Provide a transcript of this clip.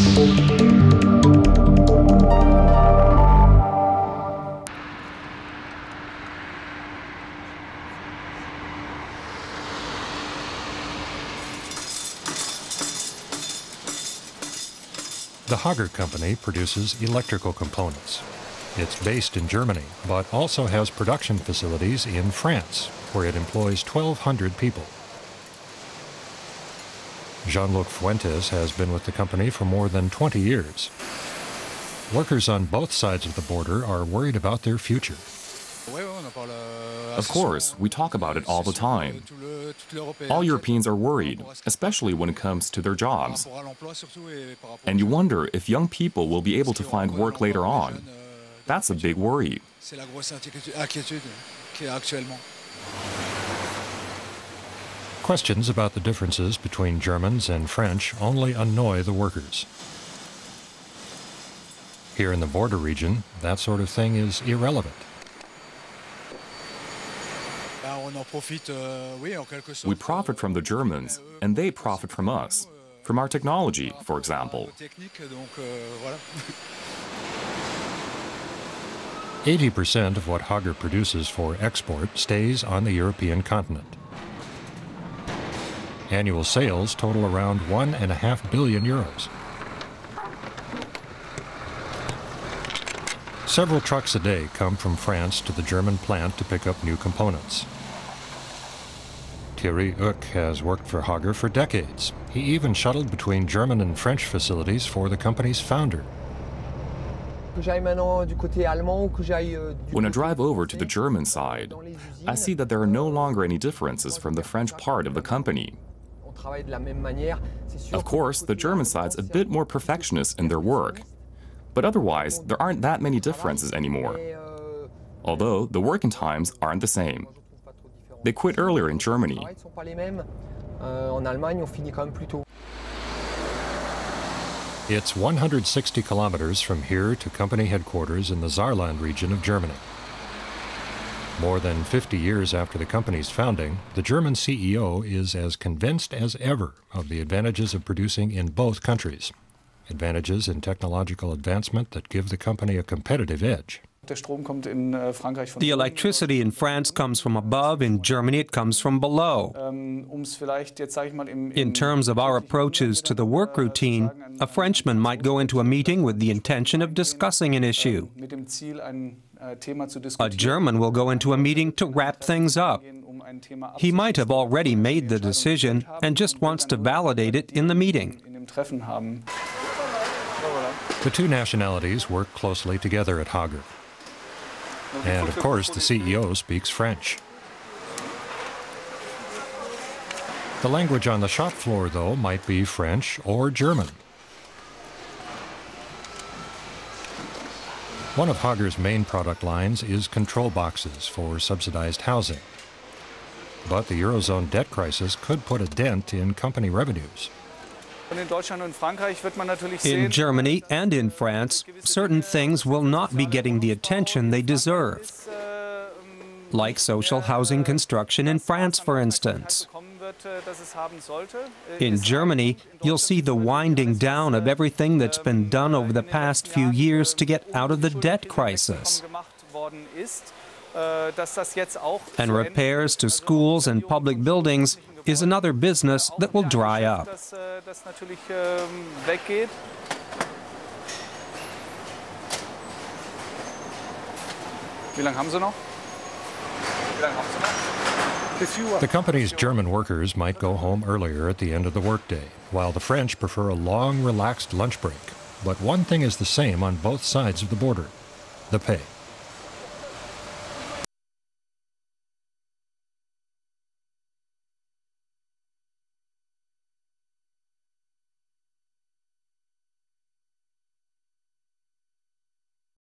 The Hager Company produces electrical components. It's based in Germany, but also has production facilities in France, where it employs 1,200 people. Jean-Luc Fuentes has been with the company for more than 20 years. Workers on both sides of the border are worried about their future. Of course, we talk about it all the time. All Europeans are worried, especially when it comes to their jobs. And you wonder if young people will be able to find work later on. That's a big worry. Questions about the differences between Germans and French only annoy the workers. Here in the border region, that sort of thing is irrelevant. We profit from the Germans, and they profit from us, from our technology, for example. Eighty percent of what Hager produces for export stays on the European continent. Annual sales total around one and a half billion euros. Several trucks a day come from France to the German plant to pick up new components. Thierry Uck has worked for Hager for decades. He even shuttled between German and French facilities for the company's founder. When I drive over to the German side, I see that there are no longer any differences from the French part of the company. Of course, the German side's a bit more perfectionist in their work, but otherwise, there aren't that many differences anymore. Although the working times aren't the same. They quit earlier in Germany. It's 160 kilometers from here to company headquarters in the Saarland region of Germany. More than 50 years after the company's founding, the German CEO is as convinced as ever of the advantages of producing in both countries. Advantages in technological advancement that give the company a competitive edge. The electricity in France comes from above, in Germany it comes from below. In terms of our approaches to the work routine, a Frenchman might go into a meeting with the intention of discussing an issue. A German will go into a meeting to wrap things up. He might have already made the decision and just wants to validate it in the meeting. The two nationalities work closely together at Hager. And of course, the CEO speaks French. The language on the shop floor, though, might be French or German. One of Hager's main product lines is control boxes for subsidized housing. But the Eurozone debt crisis could put a dent in company revenues. In Germany and in France, certain things will not be getting the attention they deserve. Like social housing construction in France, for instance. In Germany, you'll see the winding down of everything that's been done over the past few years to get out of the debt crisis. And repairs to schools and public buildings is another business that will dry up. The company's German workers might go home earlier at the end of the workday, while the French prefer a long, relaxed lunch break. But one thing is the same on both sides of the border the pay.